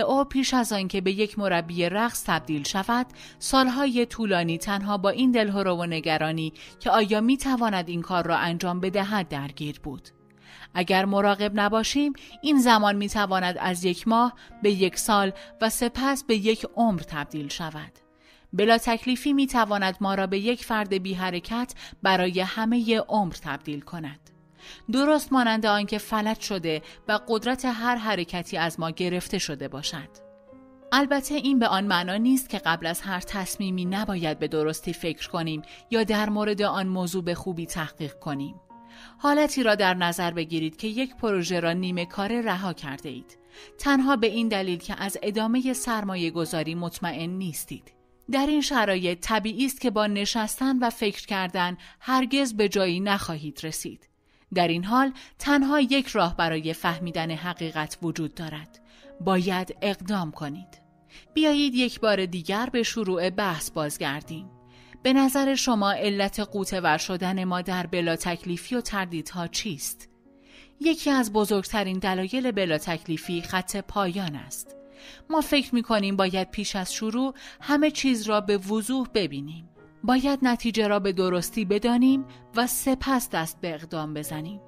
او پیش از آنکه به یک مربی رقص تبدیل شود سالهای طولانی تنها با این دلهرو و نگرانی که آیا می تواند این کار را انجام بدهد درگیر بود. اگر مراقب نباشیم این زمان می تواند از یک ماه به یک سال و سپس به یک عمر تبدیل شود. بلا تکلیفی می تواند ما را به یک فرد بی حرکت برای همه عمر تبدیل کند. درست مانند آنکه فلج شده و قدرت هر حرکتی از ما گرفته شده باشد. البته این به آن معنا نیست که قبل از هر تصمیمی نباید به درستی فکر کنیم یا در مورد آن موضوع به خوبی تحقیق کنیم. حالتی را در نظر بگیرید که یک پروژه را نیمه کار رها کرده اید. تنها به این دلیل که از ادامه سرمایه گذاری مطمئن نیستید. در این شرایط طبیعی است که با نشستن و فکر کردن هرگز به جایی نخواهید رسید. در این حال تنها یک راه برای فهمیدن حقیقت وجود دارد. باید اقدام کنید. بیایید یک بار دیگر به شروع بحث بازگردیم. به نظر شما علت قوتور شدن ما در بلا تکلیفی و تردیدها چیست؟ یکی از بزرگترین دلایل بلا تکلیفی خط پایان است. ما فکر می کنیم باید پیش از شروع همه چیز را به وضوح ببینیم. باید نتیجه را به درستی بدانیم و سپس دست به اقدام بزنیم.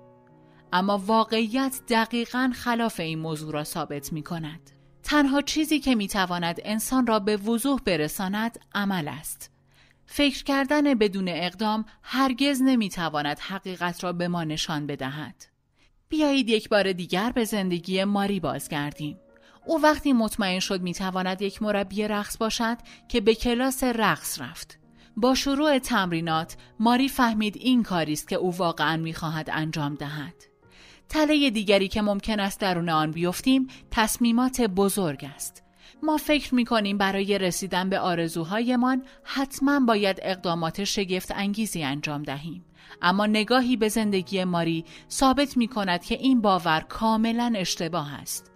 اما واقعیت دقیقا خلاف این موضوع را ثابت می کند. تنها چیزی که می تواند انسان را به وضوح برساند عمل است. فکر کردن بدون اقدام هرگز نمی تواند حقیقت را به ما نشان بدهد. بیایید یک بار دیگر به زندگی ماری بازگردیم. او وقتی مطمئن شد می تواند یک مربی رقص باشد که به کلاس رقص رفت. با شروع تمرینات ماری فهمید این کاری است که او واقعا می‌خواهد انجام دهد. تله دیگری که ممکن است درون آن بیفتیم تصمیمات بزرگ است. ما فکر می کنیم برای رسیدن به آرزوهایمان حتما باید اقدامات شگفت انگیزی انجام دهیم. اما نگاهی به زندگی ماری ثابت می کند که این باور کاملا اشتباه است.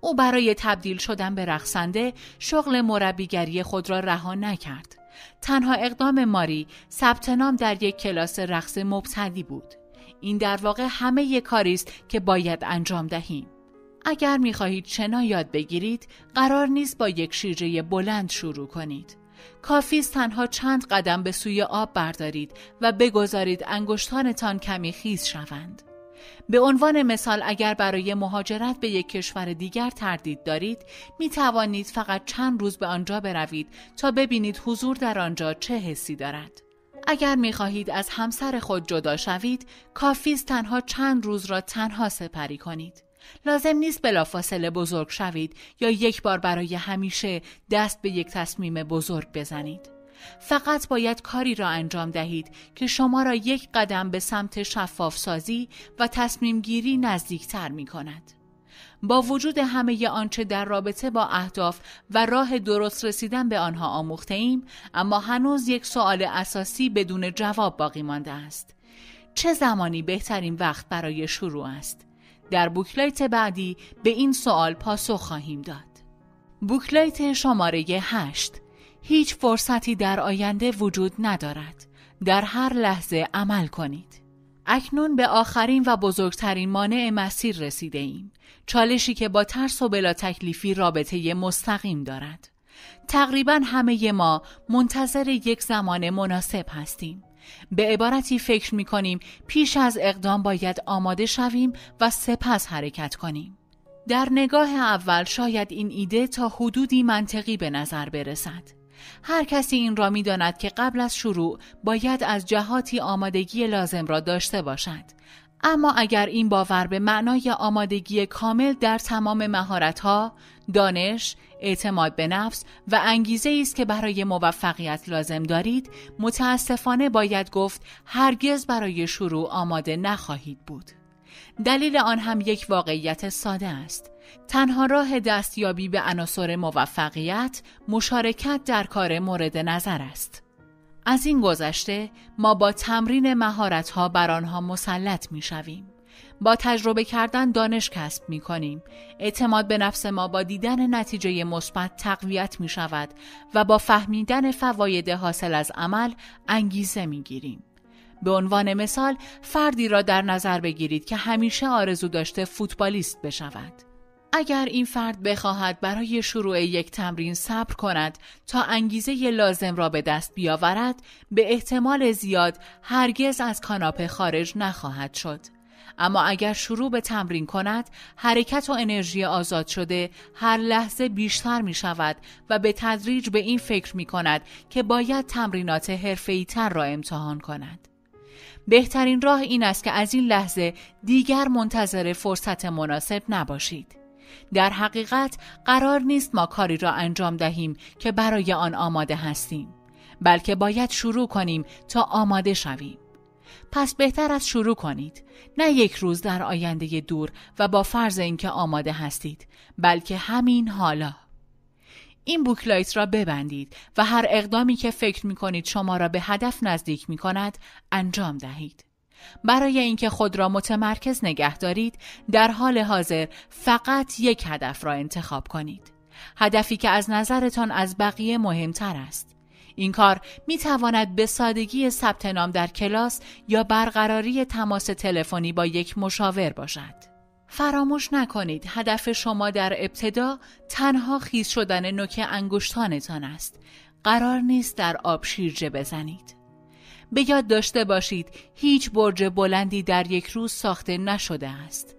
او برای تبدیل شدن به رقصنده شغل مربیگری خود را رها نکرد. تنها اقدام ماری ثبت نام در یک کلاس رقص مبتدی بود. این در واقع همه کاری است که باید انجام دهیم. اگر می‌خواهید شنا یاد بگیرید قرار نیست با یک شیرجه بلند شروع کنید. کافی است تنها چند قدم به سوی آب بردارید و بگذارید انگشتانتان کمی خیز شوند. به عنوان مثال اگر برای مهاجرت به یک کشور دیگر تردید دارید می توانید فقط چند روز به آنجا بروید تا ببینید حضور در آنجا چه حسی دارد. اگر می خواهید از همسر خود جدا شوید کافی است تنها چند روز را تنها سپری کنید. لازم نیست بلافاصله بزرگ شوید یا یک بار برای همیشه دست به یک تصمیم بزرگ بزنید. فقط باید کاری را انجام دهید که شما را یک قدم به سمت شفاف سازی و تصمیم گیری نزدیکتر می کند. با وجود همه آنچه در رابطه با اهداف و راه درست رسیدن به آنها آموخته ایم اما هنوز یک سوال اساسی بدون جواب باقی مانده است. چه زمانی بهترین وقت برای شروع است؟ در بوکلیت بعدی به این سوال پاسخ خواهیم داد. بوکلیت شماره 8 هیچ فرصتی در آینده وجود ندارد در هر لحظه عمل کنید اکنون به آخرین و بزرگترین مانع مسیر رسیده ایم. چالشی که با ترس و بلا تکلیفی رابطه مستقیم دارد. تقریبا همه ما منتظر یک زمان مناسب هستیم. به عبارتی فکر می کنیم پیش از اقدام باید آماده شویم و سپس حرکت کنیم. در نگاه اول شاید این ایده تا حدودی منطقی به نظر برسد. هر کسی این را می داند که قبل از شروع باید از جهاتی آمادگی لازم را داشته باشد. اما اگر این باور به معنای آمادگی کامل در تمام مهارت‌ها، دانش، اعتماد به نفس و انگیزه است که برای موفقیت لازم دارید، متاسفانه باید گفت هرگز برای شروع آماده نخواهید بود. دلیل آن هم یک واقعیت ساده است. تنها راه دستیابی به عناصر موفقیت مشارکت در کار مورد نظر است. از این گذشته ما با تمرین مهارت‌ها بر آنها مسلط می‌شویم. با تجربه کردن دانش کسب می کنیم. اعتماد به نفس ما با دیدن نتیجه مثبت تقویت می شود و با فهمیدن فواید حاصل از عمل انگیزه می گیریم. به عنوان مثال فردی را در نظر بگیرید که همیشه آرزو داشته فوتبالیست بشود. اگر این فرد بخواهد برای شروع یک تمرین صبر کند تا انگیزه لازم را به دست بیاورد به احتمال زیاد هرگز از کاناپه خارج نخواهد شد. اما اگر شروع به تمرین کند حرکت و انرژی آزاد شده هر لحظه بیشتر می شود و به تدریج به این فکر می کند که باید تمرینات حرفه‌ای تر را امتحان کند. بهترین راه این است که از این لحظه دیگر منتظر فرصت مناسب نباشید. در حقیقت قرار نیست ما کاری را انجام دهیم که برای آن آماده هستیم بلکه باید شروع کنیم تا آماده شویم. پس بهتر از شروع کنید. نه یک روز در آینده دور و با فرض اینکه آماده هستید بلکه همین حالا. این بوکلایت را ببندید و هر اقدامی که فکر می کنید شما را به هدف نزدیک می کند انجام دهید. برای اینکه خود را متمرکز نگه دارید در حال حاضر فقط یک هدف را انتخاب کنید. هدفی که از نظرتان از بقیه مهمتر است. این کار می تواند به سادگی ثبت نام در کلاس یا برقراری تماس تلفنی با یک مشاور باشد. فراموش نکنید هدف شما در ابتدا تنها خیز شدن نوک انگشتانتان است. قرار نیست در آب شیرجه بزنید. به یاد داشته باشید هیچ برج بلندی در یک روز ساخته نشده است.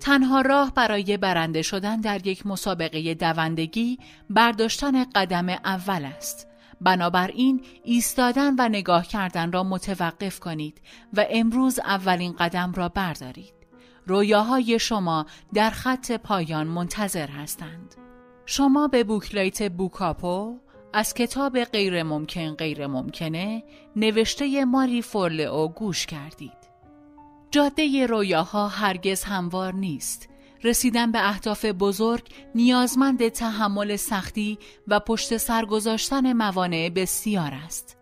تنها راه برای برنده شدن در یک مسابقه دوندگی برداشتن قدم اول است. بنابراین ایستادن و نگاه کردن را متوقف کنید و امروز اولین قدم را بردارید. رویاهای شما در خط پایان منتظر هستند. شما به بوکلیت بوکاپو از کتاب غیر ممکن غیر ممکنه نوشته ماری فورلئو گوش کردید. جاده رویاها هرگز هموار نیست. رسیدن به اهداف بزرگ نیازمند تحمل سختی و پشت سر گذاشتن موانع بسیار است.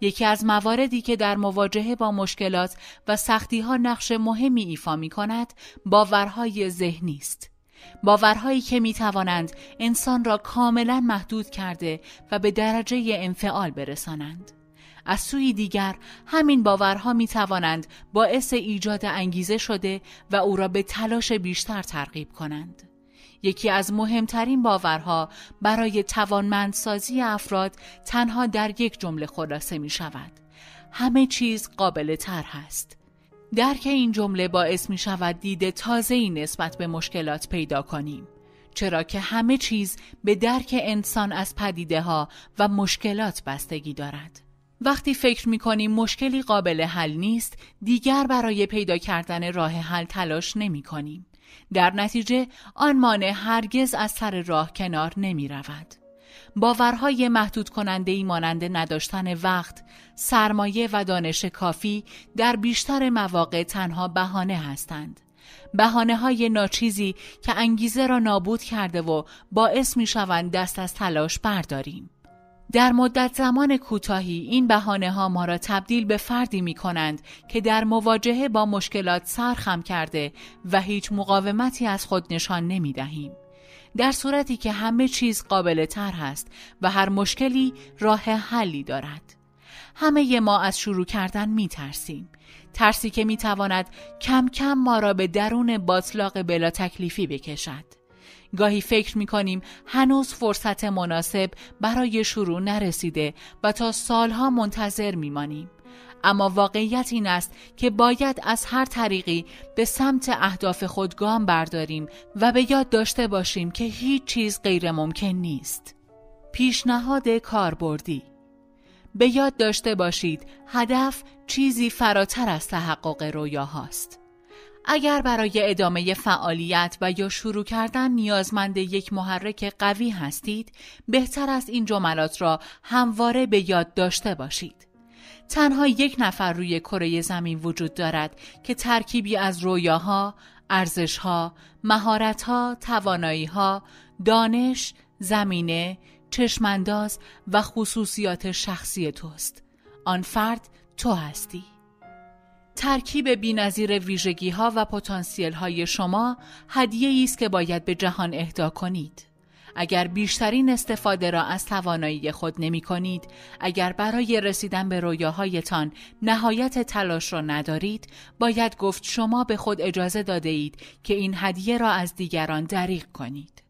یکی از مواردی که در مواجهه با مشکلات و سختی ها نقش مهمی ایفا می کند باورهای ذهنی است. باورهایی که می توانند انسان را کاملا محدود کرده و به درجه انفعال برسانند. از سوی دیگر همین باورها می توانند باعث ایجاد انگیزه شده و او را به تلاش بیشتر ترغیب کنند. یکی از مهمترین باورها برای توانمندسازی افراد تنها در یک جمله خلاصه می شود. همه چیز قابل تر هست. درک این جمله باعث می شود دید تازه ای نسبت به مشکلات پیدا کنیم. چرا که همه چیز به درک انسان از پدیده ها و مشکلات بستگی دارد. وقتی فکر می کنیم مشکلی قابل حل نیست، دیگر برای پیدا کردن راه حل تلاش نمی کنیم. در نتیجه آن مانع هرگز از سر راه کنار نمی رود. باورهای محدود کننده ای مانند نداشتن وقت، سرمایه و دانش کافی در بیشتر مواقع تنها بهانه هستند. بهانه های ناچیزی که انگیزه را نابود کرده و باعث می شوند دست از تلاش برداریم. در مدت زمان کوتاهی این بهانه ها ما را تبدیل به فردی می کنند که در مواجهه با مشکلات سرخم کرده و هیچ مقاومتی از خود نشان نمی دهیم. در صورتی که همه چیز قابل تر هست و هر مشکلی راه حلی دارد. همه ما از شروع کردن می ترسیم. ترسی که می تواند کم کم ما را به درون باطلاق بلا تکلیفی بکشد. گاهی فکر می کنیم هنوز فرصت مناسب برای شروع نرسیده و تا سالها منتظر می مانیم. اما واقعیت این است که باید از هر طریقی به سمت اهداف خود گام برداریم و به یاد داشته باشیم که هیچ چیز غیر ممکن نیست. پیشنهاد کاربردی به یاد داشته باشید هدف چیزی فراتر از تحقق رویاهاست. اگر برای ادامه فعالیت و یا شروع کردن نیازمند یک محرک قوی هستید، بهتر است این جملات را همواره به یاد داشته باشید. تنها یک نفر روی کره زمین وجود دارد که ترکیبی از رویاها، ارزشها، مهارتها، تواناییها، دانش، زمینه، چشمانداز و خصوصیات شخصی توست. آن فرد تو هستی. ترکیب بینظیر ویژگی ها و پتانسیل های شما هدیه است که باید به جهان اهدا کنید. اگر بیشترین استفاده را از توانایی خود نمی کنید، اگر برای رسیدن به رویاهایتان نهایت تلاش را ندارید، باید گفت شما به خود اجازه داده اید که این هدیه را از دیگران دریغ کنید.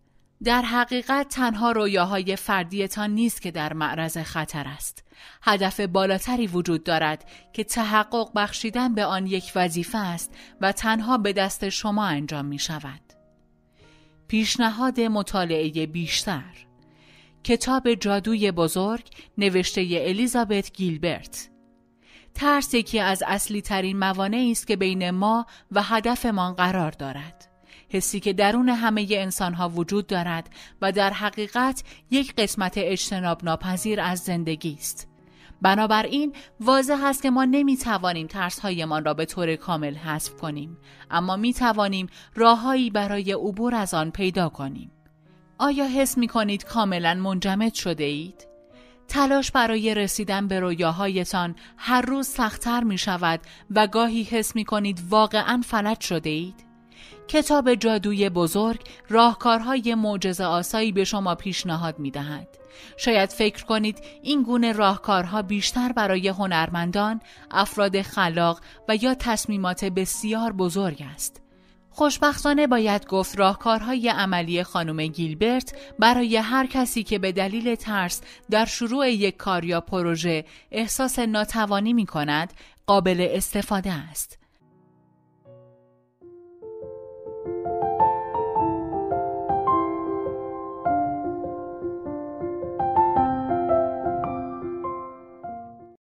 در حقیقت تنها رویاهای فردیتان نیست که در معرض خطر است. هدف بالاتری وجود دارد که تحقق بخشیدن به آن یک وظیفه است و تنها به دست شما انجام می شود. پیشنهاد مطالعه بیشتر کتاب جادوی بزرگ نوشته الیزابت گیلبرت ترس یکی از اصلی ترین موانعی است که بین ما و هدفمان قرار دارد. حسی که درون همه انسان ها وجود دارد و در حقیقت یک قسمت اجتناب ناپذیر از زندگی است. بنابراین واضح است که ما نمی توانیم ترس هایمان را به طور کامل حذف کنیم اما می توانیم راههایی برای عبور از آن پیدا کنیم. آیا حس می کنید کاملا منجمد شده اید؟ تلاش برای رسیدن به رویاهایتان هر روز سختتر می شود و گاهی حس می کنید واقعا فلج شده اید؟ کتاب جادوی بزرگ راهکارهای معجزه آسایی به شما پیشنهاد می دهد. شاید فکر کنید این گونه راهکارها بیشتر برای هنرمندان، افراد خلاق و یا تصمیمات بسیار بزرگ است. خوشبختانه باید گفت راهکارهای عملی خانم گیلبرت برای هر کسی که به دلیل ترس در شروع یک کار یا پروژه احساس ناتوانی می کند قابل استفاده است.